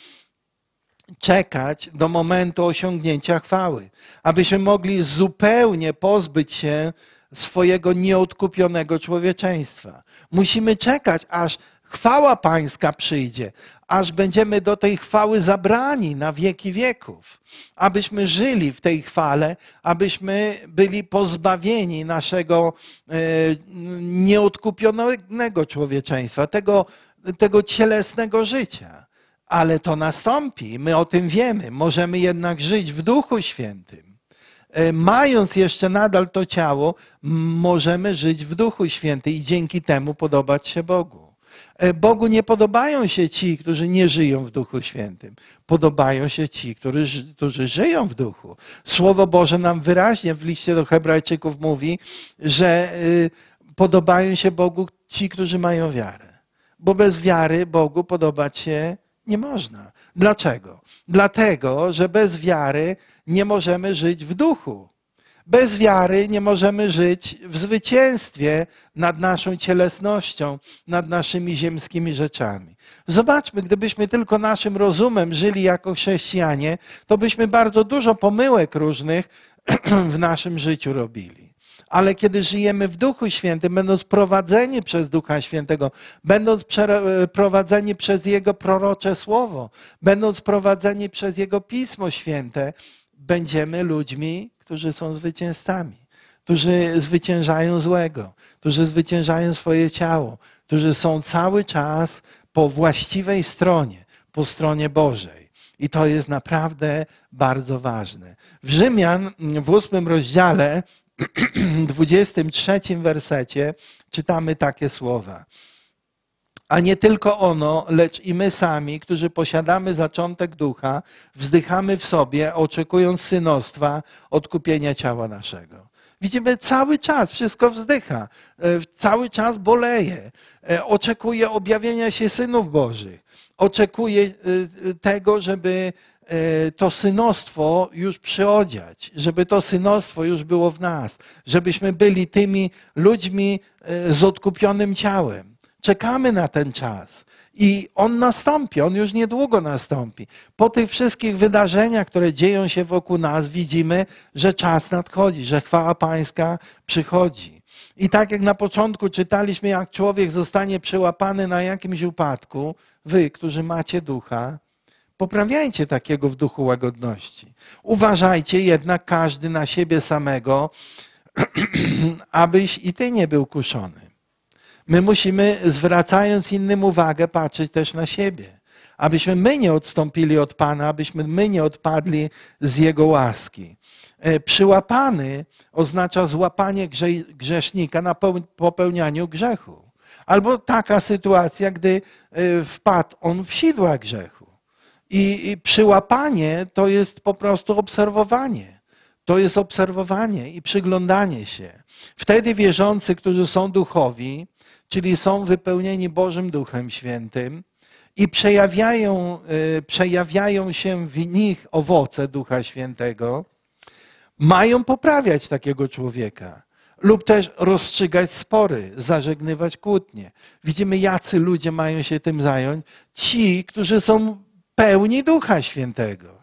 czekać do momentu osiągnięcia chwały, abyśmy mogli zupełnie pozbyć się swojego nieodkupionego człowieczeństwa. Musimy czekać, aż chwała Pańska przyjdzie, aż będziemy do tej chwały zabrani na wieki wieków, abyśmy żyli w tej chwale, abyśmy byli pozbawieni naszego e, nieodkupionego człowieczeństwa, tego, tego cielesnego życia. Ale to nastąpi, my o tym wiemy. Możemy jednak żyć w Duchu Świętym. E, mając jeszcze nadal to ciało, możemy żyć w Duchu Świętym i dzięki temu podobać się Bogu. E, Bogu nie podobają się ci, którzy nie żyją w Duchu Świętym. Podobają się ci, którzy, którzy żyją w Duchu. Słowo Boże nam wyraźnie w liście do Hebrajczyków mówi, że y, podobają się Bogu ci, którzy mają wiarę. Bo bez wiary Bogu podobać się nie można. Dlaczego? Dlatego, że bez wiary nie możemy żyć w duchu. Bez wiary nie możemy żyć w zwycięstwie nad naszą cielesnością, nad naszymi ziemskimi rzeczami. Zobaczmy, gdybyśmy tylko naszym rozumem żyli jako chrześcijanie, to byśmy bardzo dużo pomyłek różnych w naszym życiu robili. Ale kiedy żyjemy w Duchu Świętym, będąc prowadzeni przez Ducha Świętego, będąc prowadzeni przez Jego prorocze Słowo, będąc prowadzeni przez Jego Pismo Święte, będziemy ludźmi, którzy są zwycięzcami, którzy zwyciężają złego, którzy zwyciężają swoje ciało, którzy są cały czas po właściwej stronie, po stronie Bożej. I to jest naprawdę bardzo ważne. W Rzymian w ósmym rozdziale 23 wersecie czytamy takie słowa. A nie tylko ono, lecz i my sami, którzy posiadamy zaczątek ducha, wzdychamy w sobie, oczekując synostwa, odkupienia ciała naszego. Widzimy cały czas, wszystko wzdycha, e, cały czas boleje, e, oczekuje objawienia się synów Bożych, oczekuje e, tego, żeby to synostwo już przyodziać, żeby to synostwo już było w nas, żebyśmy byli tymi ludźmi z odkupionym ciałem. Czekamy na ten czas. I on nastąpi, on już niedługo nastąpi. Po tych wszystkich wydarzeniach, które dzieją się wokół nas, widzimy, że czas nadchodzi, że chwała Pańska przychodzi. I tak jak na początku czytaliśmy, jak człowiek zostanie przełapany na jakimś upadku, wy, którzy macie ducha, poprawiajcie takiego w duchu łagodności. Uważajcie jednak każdy na siebie samego, abyś i ty nie był kuszony. My musimy, zwracając innym uwagę, patrzeć też na siebie. Abyśmy my nie odstąpili od Pana, abyśmy my nie odpadli z Jego łaski. E, przyłapany oznacza złapanie grzesznika na popełnianiu grzechu. Albo taka sytuacja, gdy e, wpadł on w sidła grzechu. I przyłapanie to jest po prostu obserwowanie. To jest obserwowanie i przyglądanie się. Wtedy wierzący, którzy są duchowi, czyli są wypełnieni Bożym Duchem Świętym i przejawiają, y, przejawiają się w nich owoce Ducha Świętego, mają poprawiać takiego człowieka lub też rozstrzygać spory, zażegnywać kłótnie. Widzimy, jacy ludzie mają się tym zająć. Ci, którzy są pełni Ducha Świętego.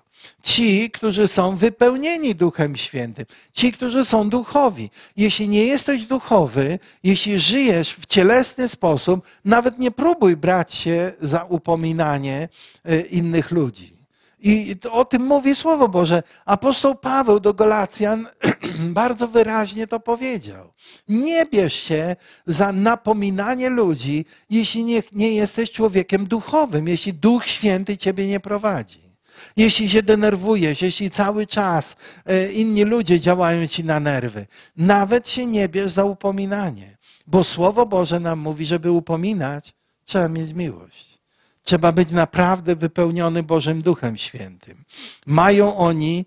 Ci, którzy są wypełnieni Duchem Świętym, ci, którzy są duchowi. Jeśli nie jesteś duchowy, jeśli żyjesz w cielesny sposób, nawet nie próbuj brać się za upominanie e, innych ludzi. I o tym mówi Słowo Boże. Apostoł Paweł do Galacjan bardzo wyraźnie to powiedział. Nie bierz się za napominanie ludzi, jeśli nie, nie jesteś człowiekiem duchowym, jeśli Duch Święty ciebie nie prowadzi. Jeśli się denerwujesz, jeśli cały czas e, inni ludzie działają ci na nerwy, nawet się nie bierz za upominanie. Bo Słowo Boże nam mówi, żeby upominać, trzeba mieć miłość. Trzeba być naprawdę wypełniony Bożym Duchem Świętym. Mają oni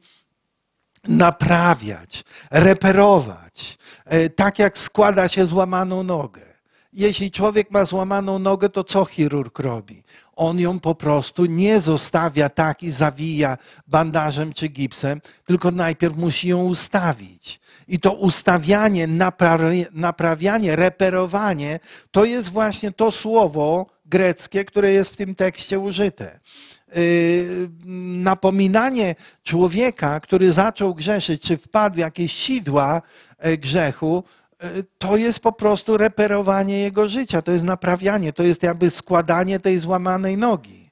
naprawiać, reperować, e, tak jak składa się złamaną nogę. Jeśli człowiek ma złamaną nogę, to co chirurg robi? On ją po prostu nie zostawia tak i zawija bandażem czy gipsem, tylko najpierw musi ją ustawić. I to ustawianie, naprawianie, reperowanie to jest właśnie to słowo greckie, które jest w tym tekście użyte. Yy, napominanie człowieka, który zaczął grzeszyć, czy wpadł w jakieś sidła e, grzechu, to jest po prostu reperowanie jego życia, to jest naprawianie, to jest jakby składanie tej złamanej nogi.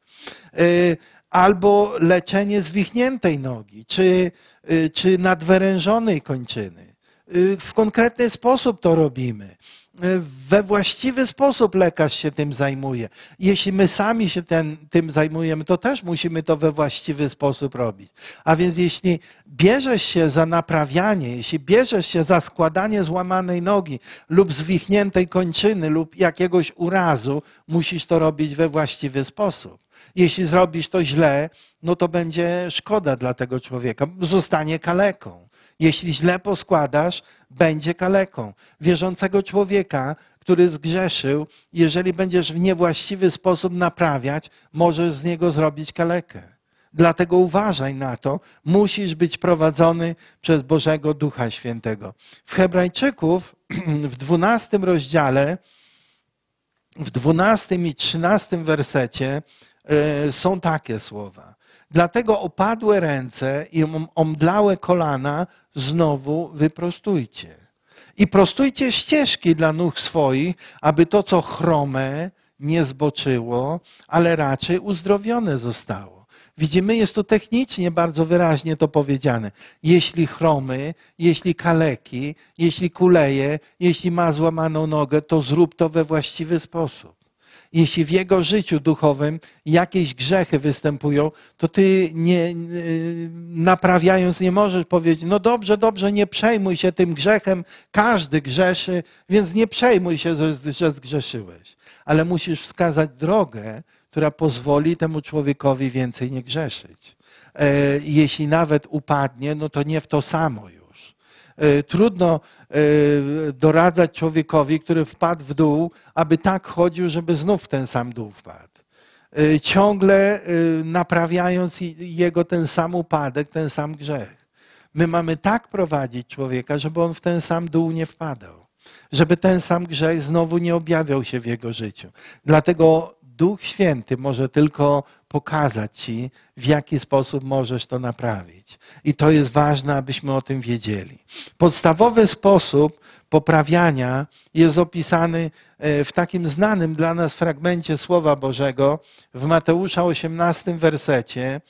Y, albo leczenie zwichniętej nogi, czy, y, czy nadwyrężonej kończyny. Y, w konkretny sposób to robimy we właściwy sposób lekarz się tym zajmuje. Jeśli my sami się ten, tym zajmujemy, to też musimy to we właściwy sposób robić. A więc jeśli bierzesz się za naprawianie, jeśli bierzesz się za składanie złamanej nogi lub zwichniętej kończyny lub jakiegoś urazu, musisz to robić we właściwy sposób. Jeśli zrobisz to źle, no to będzie szkoda dla tego człowieka, zostanie kaleką. Jeśli źle poskładasz, będzie kaleką. Wierzącego człowieka, który zgrzeszył, jeżeli będziesz w niewłaściwy sposób naprawiać, możesz z niego zrobić kalekę. Dlatego uważaj na to, musisz być prowadzony przez Bożego Ducha Świętego. W Hebrajczyków w 12 rozdziale, w 12 i 13 wersecie e, są takie słowa. Dlatego opadłe ręce i omdlałe kolana znowu wyprostujcie. I prostujcie ścieżki dla nóg swoich, aby to, co chrome, nie zboczyło, ale raczej uzdrowione zostało. Widzimy, jest tu technicznie bardzo wyraźnie to powiedziane. Jeśli chromy, jeśli kaleki, jeśli kuleje, jeśli ma złamaną nogę, to zrób to we właściwy sposób. Jeśli w jego życiu duchowym jakieś grzechy występują, to ty nie, naprawiając nie możesz powiedzieć, no dobrze, dobrze, nie przejmuj się tym grzechem, każdy grzeszy, więc nie przejmuj się, że zgrzeszyłeś. Ale musisz wskazać drogę, która pozwoli temu człowiekowi więcej nie grzeszyć. E, jeśli nawet upadnie, no to nie w to samo trudno e, doradzać człowiekowi, który wpadł w dół, aby tak chodził, żeby znów w ten sam dół wpadł. Ciągle naprawiając jego ten sam upadek, ten sam grzech. My mamy tak prowadzić człowieka, żeby on w ten sam dół nie wpadał. Żeby ten sam grzech znowu nie objawiał się w jego życiu. Dlatego Duch Święty może tylko pokazać Ci, w jaki sposób możesz to naprawić. I to jest ważne, abyśmy o tym wiedzieli. Podstawowy sposób poprawiania jest opisany e, w takim znanym dla nas fragmencie Słowa Bożego w Mateusza 18 wersecie,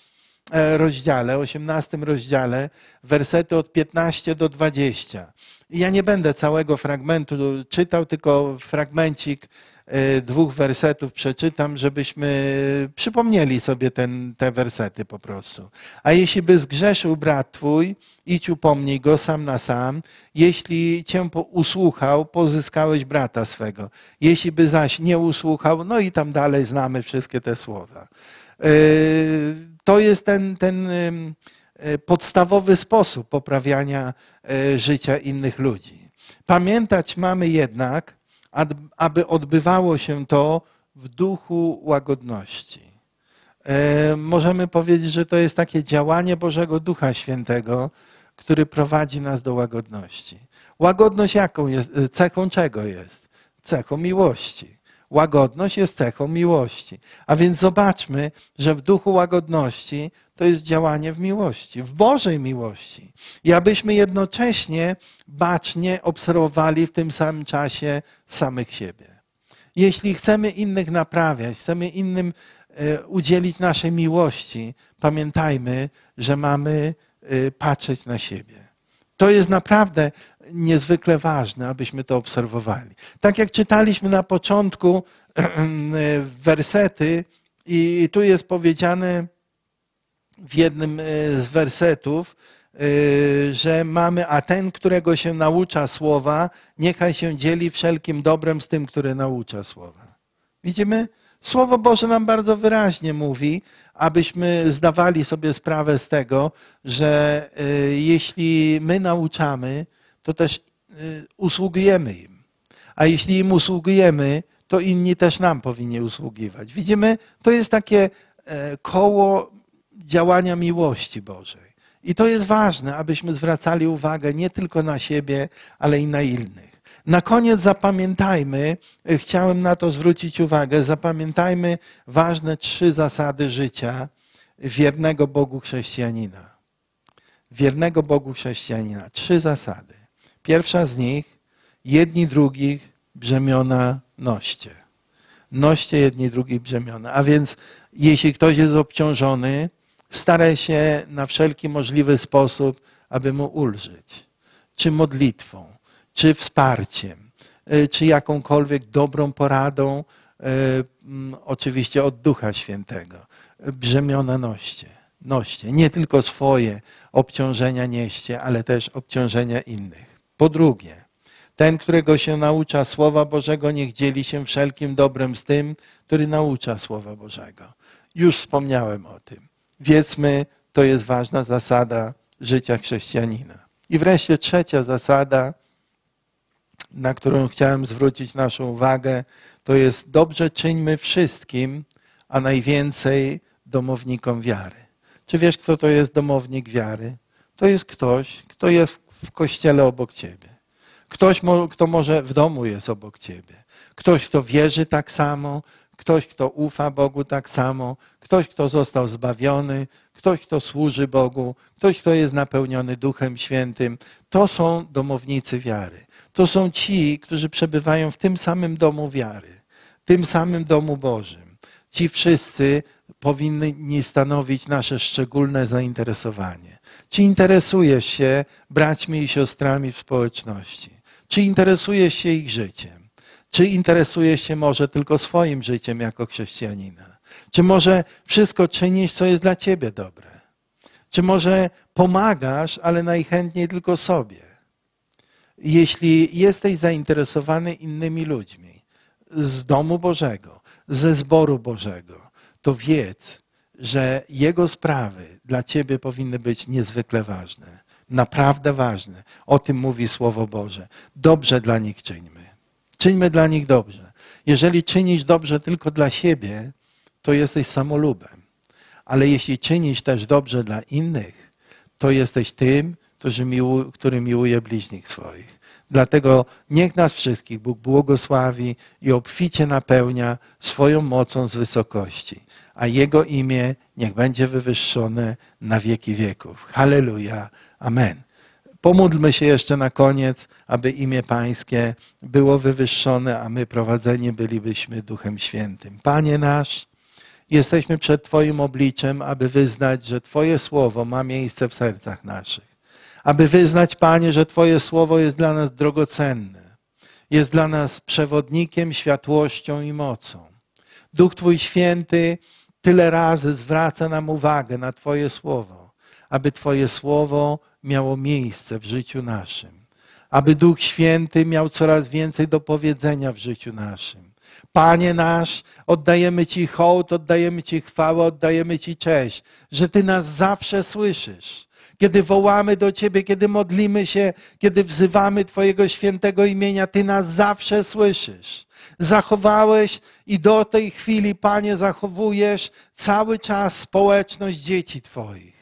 e, rozdziale, 18 rozdziale, wersety od 15 do 20. Ja nie będę całego fragmentu czytał, tylko fragmencik dwóch wersetów przeczytam, żebyśmy przypomnieli sobie ten, te wersety po prostu. A jeśli by zgrzeszył brat twój, idź upomnij go sam na sam. Jeśli cię usłuchał, pozyskałeś brata swego. Jeśli by zaś nie usłuchał, no i tam dalej znamy wszystkie te słowa. E, to jest ten, ten e, podstawowy sposób poprawiania życia innych ludzi. Pamiętać mamy jednak, aby odbywało się to w duchu łagodności. E, możemy powiedzieć, że to jest takie działanie Bożego Ducha Świętego, który prowadzi nas do łagodności. Łagodność jaką jest? E, cechą czego jest? Cechą miłości. Łagodność jest cechą miłości. A więc zobaczmy, że w duchu łagodności to jest działanie w miłości, w Bożej miłości. I abyśmy jednocześnie bacznie obserwowali w tym samym czasie samych siebie. Jeśli chcemy innych naprawiać, chcemy innym e, udzielić naszej miłości, pamiętajmy, że mamy e, patrzeć na siebie. To jest naprawdę niezwykle ważne, abyśmy to obserwowali. Tak jak czytaliśmy na początku wersety, i tu jest powiedziane w jednym e, z wersetów, e, że mamy, a ten, którego się naucza słowa, niechaj się dzieli wszelkim dobrem z tym, który naucza słowa. Widzimy? Słowo Boże nam bardzo wyraźnie mówi, abyśmy zdawali sobie sprawę z tego, że e, jeśli my nauczamy, to też usługujemy im. A jeśli im usługujemy, to inni też nam powinni usługiwać. Widzimy, to jest takie koło działania miłości Bożej. I to jest ważne, abyśmy zwracali uwagę nie tylko na siebie, ale i na innych. Na koniec zapamiętajmy, e, chciałem na to zwrócić uwagę, zapamiętajmy ważne trzy zasady życia wiernego Bogu chrześcijanina. Wiernego Bogu chrześcijanina. Trzy zasady. Pierwsza z nich, jedni drugich brzemiona noście. Noście jedni drugich brzemiona. A więc jeśli ktoś jest obciążony, staraj się na wszelki możliwy sposób, aby mu ulżyć. Czy modlitwą, czy wsparciem, y, czy jakąkolwiek dobrą poradą, mm, oczywiście od Ducha Świętego. Brzemiona noście. Noście. Nie tylko swoje obciążenia nieście, ale też obciążenia innych. Po drugie, ten, którego się naucza Słowa Bożego, niech dzieli się wszelkim dobrem z tym, który naucza Słowa Bożego. Już wspomniałem o tym. Wiedzmy, to jest ważna zasada życia chrześcijanina. I wreszcie trzecia zasada, na którą chciałem zwrócić naszą uwagę, to jest dobrze czyńmy wszystkim, a najwięcej domownikom wiary. Czy wiesz, kto to jest domownik wiary? To jest ktoś, kto jest w kościele obok ciebie. Ktoś, kto może w domu jest obok ciebie. Ktoś, kto wierzy tak samo, ktoś, kto ufa Bogu tak samo, ktoś, kto został zbawiony, ktoś, kto służy Bogu, ktoś, kto jest napełniony Duchem Świętym. To są domownicy wiary. To są ci, którzy przebywają w tym samym domu wiary, tym samym domu Bożym. Ci wszyscy powinni stanowić nasze szczególne zainteresowanie. Czy interesujesz się braćmi i siostrami w społeczności? Czy interesujesz się ich życiem? Czy interesujesz się może tylko swoim życiem jako chrześcijanina? Czy może wszystko czynisz, co jest dla ciebie dobre? Czy może pomagasz, ale najchętniej tylko sobie? Jeśli jesteś zainteresowany innymi ludźmi z domu Bożego, ze zboru Bożego, to wiedz, że Jego sprawy dla Ciebie powinny być niezwykle ważne. Naprawdę ważne. O tym mówi Słowo Boże. Dobrze dla nich czyńmy. Czyńmy dla nich dobrze. Jeżeli czynisz dobrze tylko dla siebie, to jesteś samolubem. Ale jeśli czynisz też dobrze dla innych, to jesteś tym, który miłuje bliźnich swoich. Dlatego niech nas wszystkich Bóg błogosławi i obficie napełnia swoją mocą z wysokości, a Jego imię niech będzie wywyższone na wieki wieków. Halleluja. Amen. Pomódlmy się jeszcze na koniec, aby imię Pańskie było wywyższone, a my prowadzeni bylibyśmy Duchem Świętym. Panie nasz, jesteśmy przed Twoim obliczem, aby wyznać, że Twoje słowo ma miejsce w sercach naszych. Aby wyznać, Panie, że Twoje słowo jest dla nas drogocenne, jest dla nas przewodnikiem, światłością i mocą. Duch Twój Święty tyle razy zwraca nam uwagę na Twoje słowo, aby Twoje słowo miało miejsce w życiu naszym, aby Duch Święty miał coraz więcej do powiedzenia w życiu naszym. Panie nasz, oddajemy Ci hołd, oddajemy Ci chwałę, oddajemy Ci cześć, że Ty nas zawsze słyszysz. Kiedy wołamy do Ciebie, kiedy modlimy się, kiedy wzywamy Twojego świętego imienia, Ty nas zawsze słyszysz. Zachowałeś i do tej chwili, Panie, zachowujesz cały czas społeczność dzieci Twoich.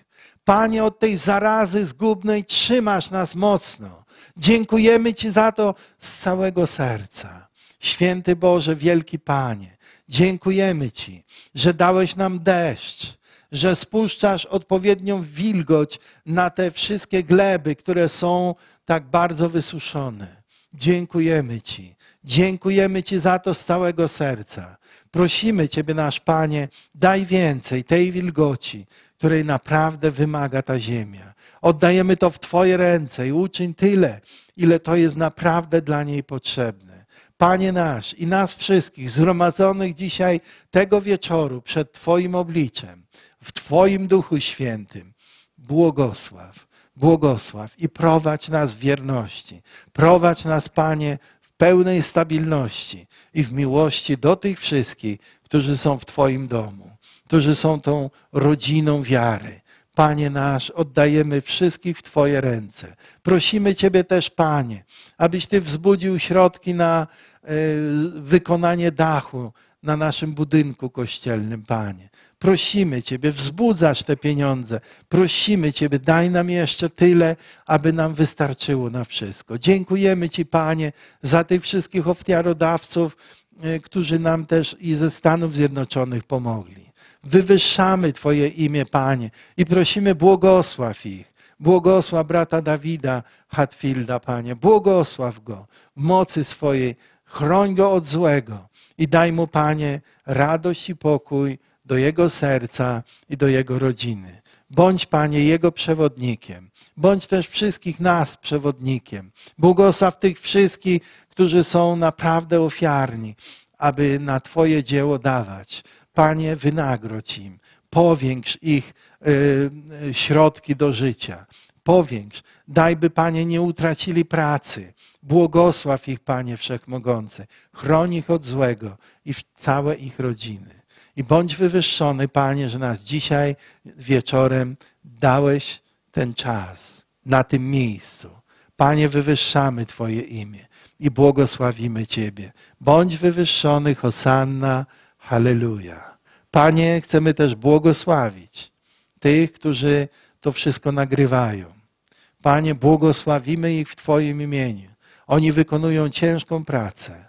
Panie, od tej zarazy zgubnej trzymasz nas mocno. Dziękujemy Ci za to z całego serca. Święty Boże, wielki Panie, dziękujemy Ci, że dałeś nam deszcz, że spuszczasz odpowiednią wilgoć na te wszystkie gleby, które są tak bardzo wysuszone. Dziękujemy Ci. Dziękujemy Ci za to z całego serca. Prosimy Ciebie, nasz Panie, daj więcej tej wilgoci, której naprawdę wymaga ta ziemia. Oddajemy to w Twoje ręce i uczyń tyle, ile to jest naprawdę dla niej potrzebne. Panie nasz i nas wszystkich zgromadzonych dzisiaj tego wieczoru przed Twoim obliczem, w Twoim Duchu Świętym, błogosław, błogosław i prowadź nas w wierności. Prowadź nas, Panie, w pełnej stabilności i w miłości do tych wszystkich, którzy są w Twoim domu którzy są tą rodziną wiary. Panie nasz, oddajemy wszystkich w Twoje ręce. Prosimy Ciebie też, Panie, abyś Ty wzbudził środki na e, wykonanie dachu na naszym budynku kościelnym, Panie. Prosimy Ciebie, wzbudzasz te pieniądze. Prosimy Ciebie, daj nam jeszcze tyle, aby nam wystarczyło na wszystko. Dziękujemy Ci, Panie, za tych wszystkich ofiarodawców, e, którzy nam też i ze Stanów Zjednoczonych pomogli. Wywyższamy Twoje imię, Panie, i prosimy, błogosław ich. Błogosław brata Dawida Hatfielda, Panie. Błogosław go w mocy swojej. Chroń go od złego i daj mu, Panie, radość i pokój do jego serca i do jego rodziny. Bądź, Panie, jego przewodnikiem. Bądź też wszystkich nas przewodnikiem. Błogosław tych wszystkich, którzy są naprawdę ofiarni, aby na Twoje dzieło dawać. Panie, wynagrodź im, powiększ ich y, środki do życia. Powiększ, dajby, Panie, nie utracili pracy. Błogosław ich, Panie Wszechmogący. Chroń ich od złego i całe ich rodziny. I bądź wywyższony, Panie, że nas dzisiaj wieczorem dałeś ten czas na tym miejscu. Panie, wywyższamy Twoje imię i błogosławimy Ciebie. Bądź wywyższony, Hosanna, Halleluja. Panie, chcemy też błogosławić tych, którzy to wszystko nagrywają. Panie, błogosławimy ich w Twoim imieniu. Oni wykonują ciężką pracę.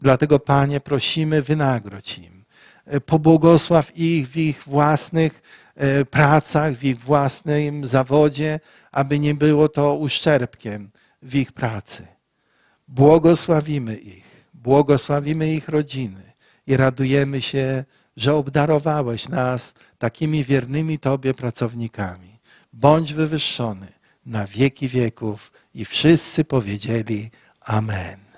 Dlatego, Panie, prosimy, wynagrodź im. E, pobłogosław ich w ich własnych e, pracach, w ich własnym zawodzie, aby nie było to uszczerbkiem w ich pracy. Błogosławimy ich, błogosławimy ich rodziny i radujemy się, że obdarowałeś nas takimi wiernymi Tobie pracownikami. Bądź wywyższony na wieki wieków i wszyscy powiedzieli Amen.